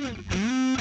Mm-hmm.